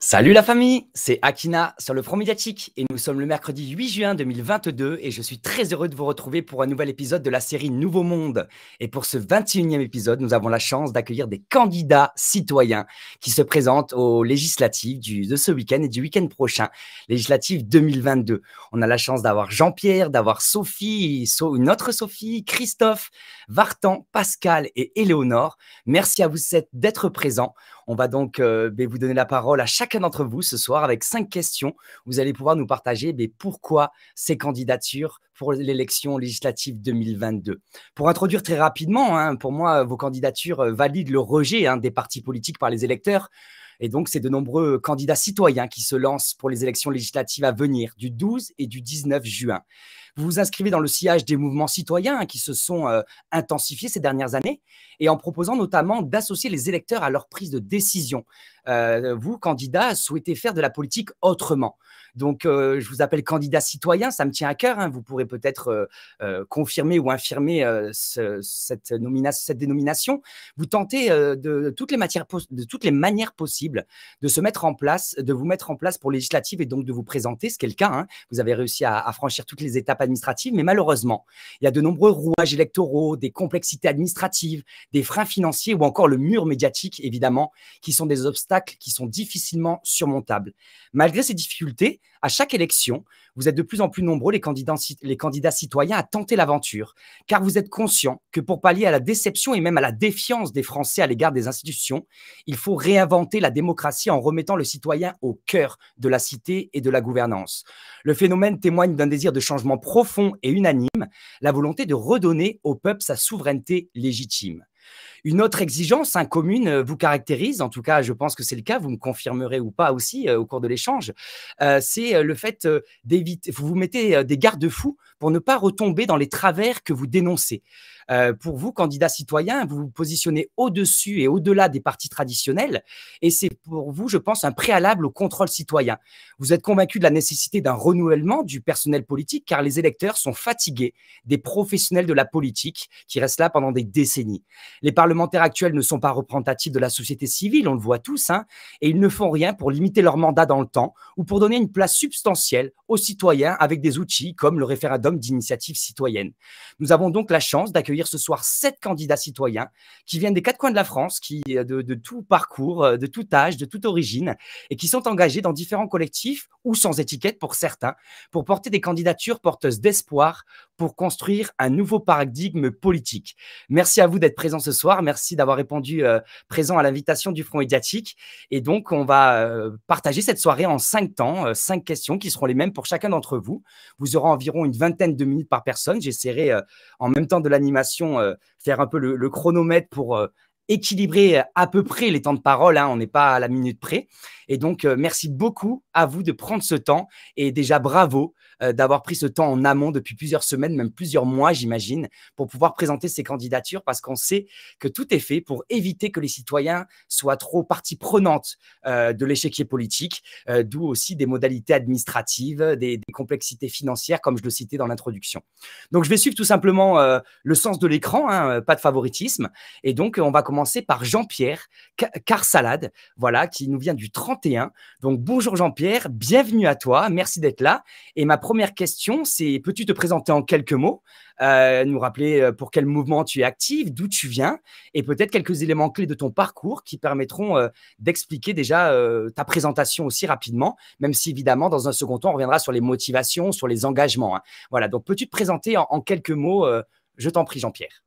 Salut la famille, c'est Akina sur le Front Médiatique et nous sommes le mercredi 8 juin 2022 et je suis très heureux de vous retrouver pour un nouvel épisode de la série Nouveau Monde. Et pour ce 21e épisode, nous avons la chance d'accueillir des candidats citoyens qui se présentent aux législatives de ce week-end et du week-end prochain, législatives 2022. On a la chance d'avoir Jean-Pierre, d'avoir Sophie, une autre Sophie, Christophe, Vartan, Pascal et Éléonore. Merci à vous d'être présents. On va donc euh, ben, vous donner la parole à chacun d'entre vous ce soir avec cinq questions. Vous allez pouvoir nous partager ben, pourquoi ces candidatures pour l'élection législative 2022. Pour introduire très rapidement, hein, pour moi, vos candidatures euh, valident le rejet hein, des partis politiques par les électeurs. Et donc, c'est de nombreux candidats citoyens qui se lancent pour les élections législatives à venir du 12 et du 19 juin. Vous vous inscrivez dans le sillage des mouvements citoyens qui se sont euh, intensifiés ces dernières années et en proposant notamment d'associer les électeurs à leur prise de décision. Euh, vous, candidats, souhaitez faire de la politique autrement. Donc, euh, je vous appelle candidat citoyen, ça me tient à cœur. Hein. Vous pourrez peut-être confirmer ou infirmer cette, nomination, cette dénomination. Vous tentez de, toutes les matières, de toutes les manières possibles de se mettre en place, de vous mettre en place pour législative et donc de vous présenter, ce qui est le cas. Hein. Vous avez réussi à, à franchir toutes les étapes administrative, mais malheureusement, il y a de nombreux rouages électoraux, des complexités administratives, des freins financiers ou encore le mur médiatique, évidemment, qui sont des obstacles qui sont difficilement surmontables. Malgré ces difficultés, à chaque élection, vous êtes de plus en plus nombreux, les candidats, les candidats citoyens, à tenter l'aventure, car vous êtes conscients que pour pallier à la déception et même à la défiance des Français à l'égard des institutions, il faut réinventer la démocratie en remettant le citoyen au cœur de la cité et de la gouvernance. Le phénomène témoigne d'un désir de changement profond et unanime, la volonté de redonner au peuple sa souveraineté légitime. Une autre exigence hein, commune euh, vous caractérise, en tout cas, je pense que c'est le cas, vous me confirmerez ou pas aussi euh, au cours de l'échange, euh, c'est le fait d'éviter, vous vous mettez des garde-fous pour ne pas retomber dans les travers que vous dénoncez. Pour vous, candidats citoyens, vous vous positionnez au-dessus et au-delà des partis traditionnels. Et c'est pour vous, je pense, un préalable au contrôle citoyen. Vous êtes convaincu de la nécessité d'un renouvellement du personnel politique car les électeurs sont fatigués des professionnels de la politique qui restent là pendant des décennies. Les actuels ne sont pas représentatifs de la société civile, on le voit tous, hein, et ils ne font rien pour limiter leur mandat dans le temps ou pour donner une place substantielle aux citoyens avec des outils comme le référendum d'initiative citoyenne. Nous avons donc la chance d'accueillir ce soir sept candidats citoyens qui viennent des quatre coins de la France, qui euh, de, tout parcours, euh, de tout âge, de toute origine, et qui sont engagés dans différents collectifs ou sans étiquette pour certains, pour porter des candidatures porteuses d'espoir pour construire un nouveau paradigme politique. Merci à vous d'être présents ce soir. Merci d'avoir répondu euh, présent à l'invitation du Front médiatique. Et donc, on va partager cette soirée en cinq temps, cinq questions qui seront les mêmes chacun d'entre vous. Vous aurez environ une vingtaine de minutes par personne. J'essaierai en même temps de l'animation euh, faire un peu le, chronomètre pour euh, équilibrer à peu près les temps de parole. Hein, on n'est pas à la minute près. Et donc, euh, merci beaucoup à vous de prendre ce temps. Et déjà, bravo euh, d'avoir pris ce temps en amont depuis plusieurs semaines, même plusieurs mois, j'imagine, pour pouvoir présenter ces candidatures parce qu'on sait que tout est fait pour éviter que les citoyens soient trop partie prenante euh, de l'échiquier politique, euh, d'où aussi des modalités administratives, des, complexités financières, comme je le citais dans l'introduction. Donc, je vais suivre tout simplement le sens de l'écran, hein, pas de favoritisme. Et donc, on va commencer par Jean-Pierre Carsalade, voilà, qui nous vient du 31. Donc, bonjour Jean-Pierre, bienvenue à toi, merci d'être là. Et ma première question, c'est peux-tu te présenter en quelques mots, euh, nous rappeler euh, pour quel mouvement tu es actif, d'où tu viens, et peut-être quelques éléments clés de ton parcours qui permettront euh, d'expliquer déjà ta présentation aussi rapidement, même si évidemment, dans un second temps, on reviendra sur les motivations, sur les engagements. Hein. Voilà, donc peux-tu te présenter en quelques mots Je t'en prie, Jean-Pierre?